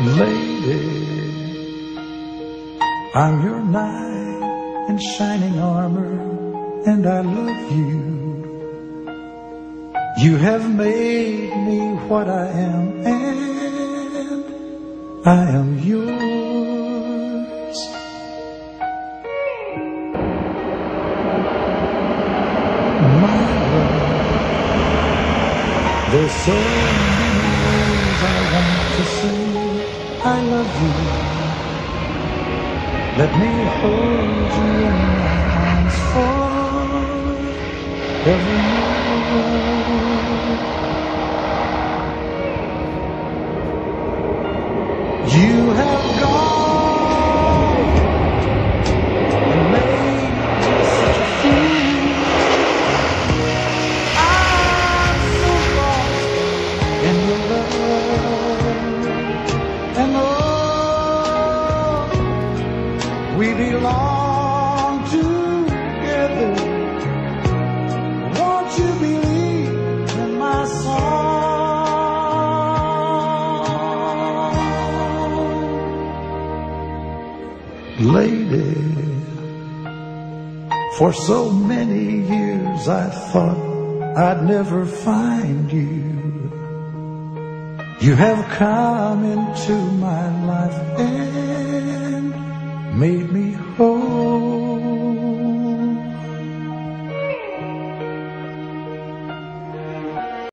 Lady, I'm your knight in shining armor, and I love you. You have made me what I am, and I am yours. My love, there's so I love you. Let me hold you in my arms forevermore. You have gone and belong together. Won't you believe in my song, lady? For so many years I thought I'd never find you. You have come into my life